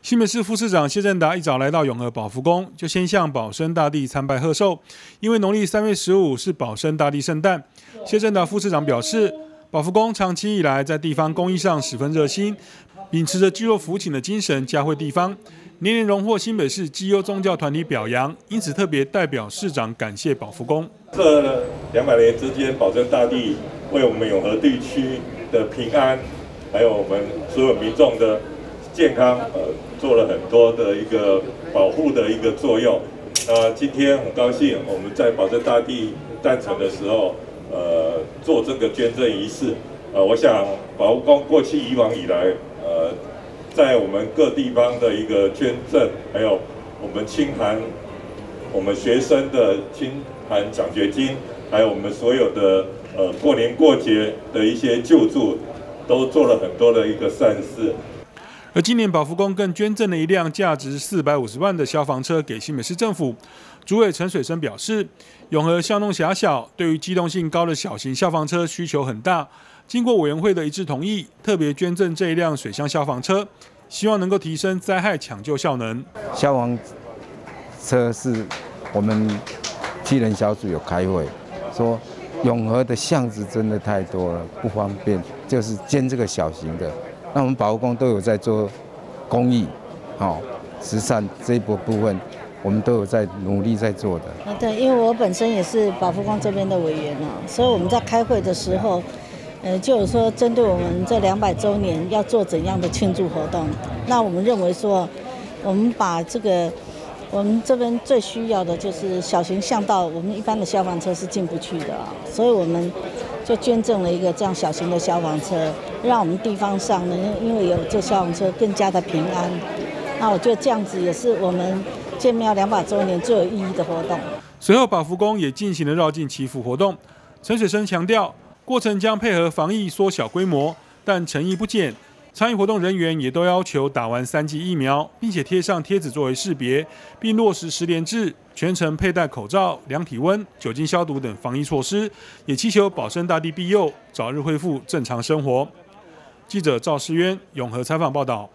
新北市副市长谢振达一早来到永和保福宫，就先向保生大帝参拜贺寿。因为农历三月十五是保生大帝圣诞，谢振达副市长表示，保福宫长期以来在地方公益上十分热心，秉持着济弱扶倾的精神，嘉惠地方，年年荣获新北市基优宗教团体表扬，因此特别代表市长感谢保福宫。这两百年之间，保生大帝为我们永和地区的平安，还有我们所有民众的。健康呃做了很多的一个保护的一个作用。那今天很高兴我们在保证大地诞辰的时候，呃做这个捐赠仪式。呃，我想保护宫过去以往以来，呃，在我们各地方的一个捐赠，还有我们清寒我们学生的清寒奖学金，还有我们所有的呃过年过节的一些救助，都做了很多的一个善事。而今年保福宫更捐赠了一辆价值四百五十万的消防车给新北市政府。主委陈水生表示，永和巷弄狭小，对于机动性高的小型消防车需求很大。经过委员会的一致同意，特别捐赠这一辆水箱消防车，希望能够提升灾害抢救效能。消防车是我们七人小组有开会，说永和的巷子真的太多了，不方便，就是捐这个小型的。那我们保护宫都有在做公益，好慈善这一波部分，我们都有在努力在做的。啊，对，因为我本身也是保护宫这边的委员哦，所以我们在开会的时候，呃，就有说针对我们这两百周年要做怎样的庆祝活动。那我们认为说，我们把这个。我们这边最需要的就是小型巷道，我们一般的消防车是进不去的啊，所以我们就捐赠了一个这样小型的消防车，让我们地方上呢，因为有这消防车更加的平安。那我觉得这样子也是我们建庙两百周年最有意义的活动。随后，保福宫也进行了绕境祈福活动。陈水生强调，过程将配合防疫缩小规模，但诚意不减。参与活动人员也都要求打完三剂疫苗，并且贴上贴纸作为识别，并落实十连制，全程佩戴口罩、量体温、酒精消毒等防疫措施。也祈求保生大帝庇佑，早日恢复正常生活。记者赵世渊永和采访报道。